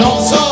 No. so